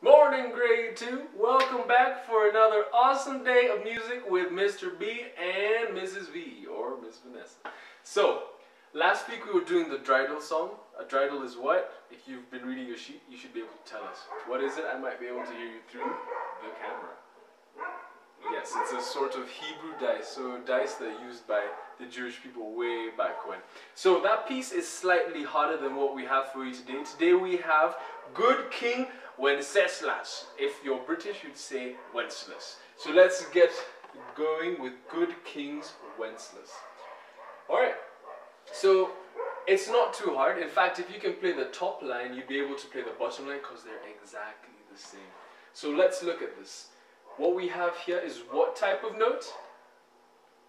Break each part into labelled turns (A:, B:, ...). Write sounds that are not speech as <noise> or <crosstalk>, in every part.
A: Morning, grade two. Welcome back for another awesome day of music with Mr. B and Mrs. V, or Miss Vanessa. So, last week we were doing the dreidel song. A dreidel is what? If you've been reading your sheet, you should be able to tell us. What is it? I might be able to hear you through the camera. Yes, it's a sort of Hebrew dice, so dice that are used by the Jewish people way back when. So that piece is slightly harder than what we have for you today. Today we have Good King Wenceslas. If you're British, you'd say Wenceslas. So let's get going with Good King's Wenceslas. Alright, so it's not too hard. In fact, if you can play the top line, you'd be able to play the bottom line because they're exactly the same. So let's look at this. What we have here is what type of note?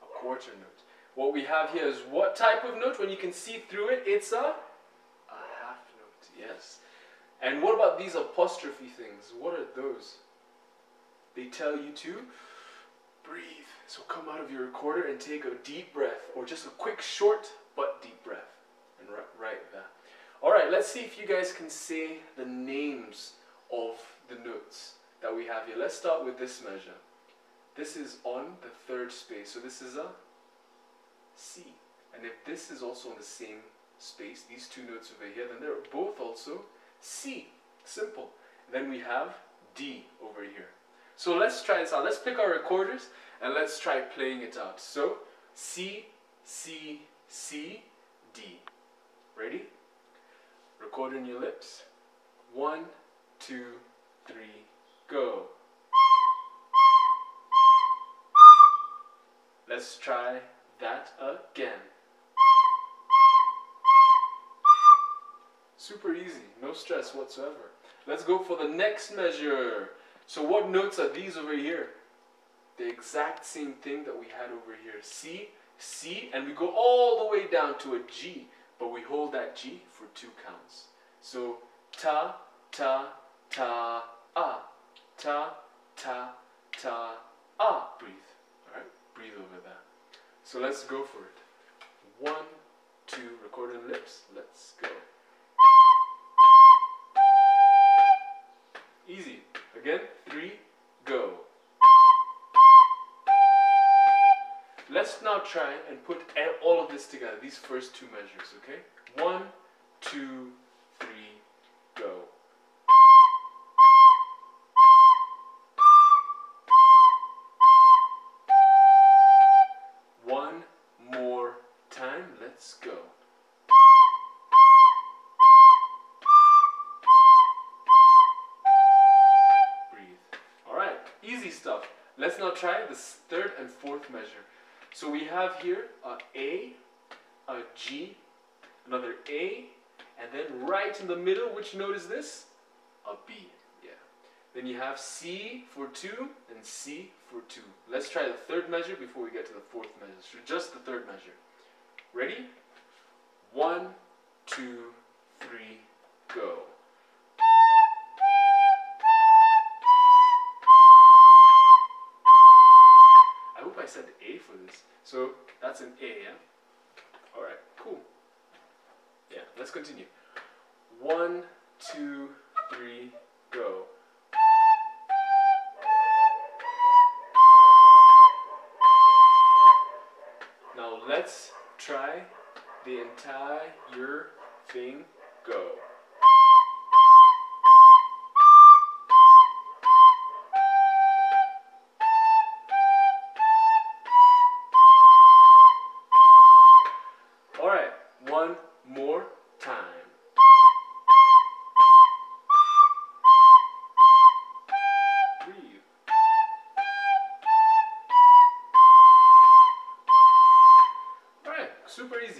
A: A quarter note. What we have here is what type of note? When you can see through it, it's a, a half note, yes. And what about these apostrophe things? What are those? They tell you to breathe. So come out of your recorder and take a deep breath, or just a quick, short, but deep breath. And write that. All right, let's see if you guys can say the names of the notes that we have here. Let's start with this measure. This is on the third space, so this is a C. And if this is also in the same space, these two notes over here, then they're both also C. Simple. then we have D over here. So let's try this out. Let's pick our recorders and let's try playing it out. So C, C, C, D. Ready? Record in your lips. One, two, three, go. Let's try that again. Super easy, no stress whatsoever. Let's go for the next measure. So what notes are these over here? The exact same thing that we had over here. C, C, and we go all the way down to a G, but we hold that G for two counts. So ta, ta, ta, ah ta, ta, ta, ah. Breathe. Alright? Breathe over that. So let's go for it. One, two, record recording lips. Let's go. Easy. Again, three, go. Let's now try and put all of this together, these first two measures, okay? One, two, Let's go. Breathe. Alright, easy stuff. Let's now try the third and fourth measure. So we have here a A, a G, another A, and then right in the middle, which note is this? A B. Yeah. Then you have C for 2 and C for 2. Let's try the third measure before we get to the fourth measure. So just the third measure. Ready? One, two, three, go. I hope I said A for this. So that's an A, yeah? Alright, cool. Yeah, let's continue. One, two, three, go. Now let's the entire thing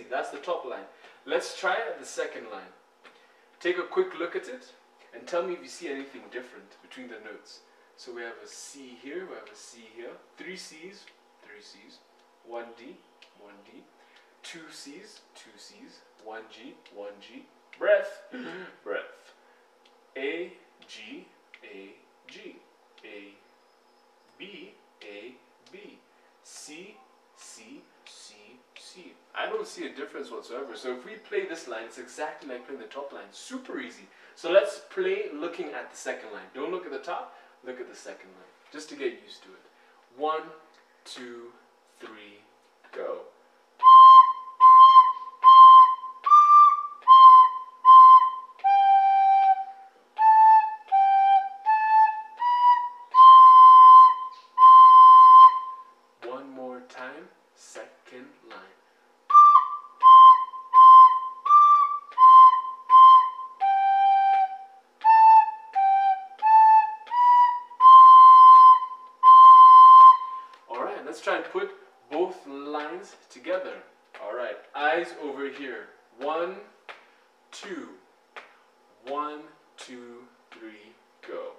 A: That's the top line. Let's try the second line. Take a quick look at it and tell me if you see anything different between the notes. So we have a C here, we have a C here, three C's, three C's, one D, one D, two C's, two C's, one G, one G, breath, <laughs> A, G, A, G, A, B, A, B, C, C, C, C. I don't see see a difference whatsoever. So if we play this line, it's exactly like playing the top line. Super easy. So let's play looking at the second line. Don't look at the top, look at the second line. Just to get used to it. One, two, three, go. Put both lines together. Alright, eyes over here. One, two. One, two, three, go.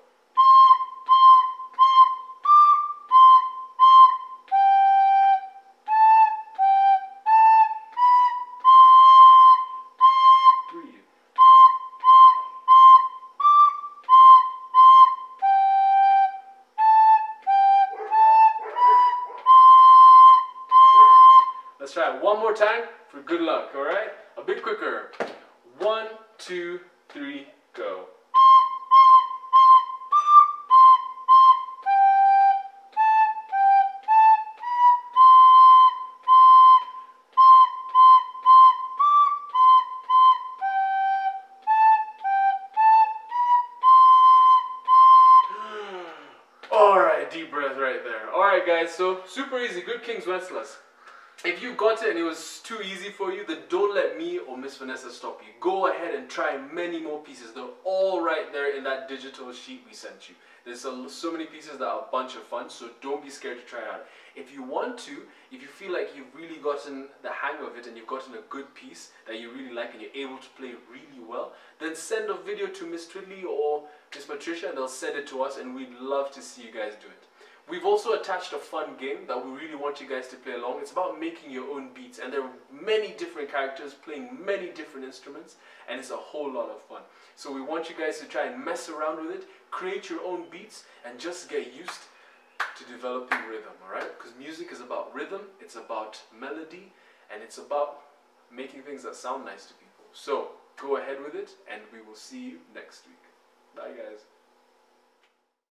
A: Let's try it one more time for good luck, alright? A bit quicker. One, two, three, go. Alright, deep breath right there. Alright, guys, so super easy. Good King's Wenceslas. If you got it and it was too easy for you, then don't let me or Miss Vanessa stop you. Go ahead and try many more pieces. They're all right there in that digital sheet we sent you. There's so many pieces that are a bunch of fun, so don't be scared to try out. If you want to, if you feel like you've really gotten the hang of it and you've gotten a good piece that you really like and you're able to play really well, then send a video to Miss Twiddly or Miss Patricia and they'll send it to us and we'd love to see you guys do it. We've also attached a fun game that we really want you guys to play along. It's about making your own beats, and there are many different characters playing many different instruments, and it's a whole lot of fun. So we want you guys to try and mess around with it, create your own beats, and just get used to developing rhythm, alright? Because music is about rhythm, it's about melody, and it's about making things that sound nice to people. So go ahead with it, and we will see you next week. Bye, guys.